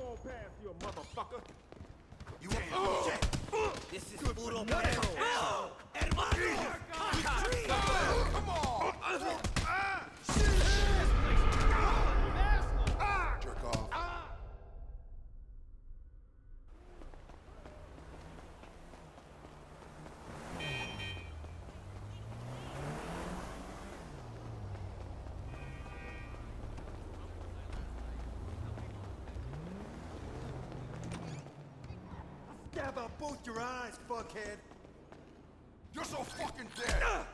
on past you, motherfucker. You ain't shit. This is perro. Hermano! Both your eyes, fuckhead. You're so fucking dead!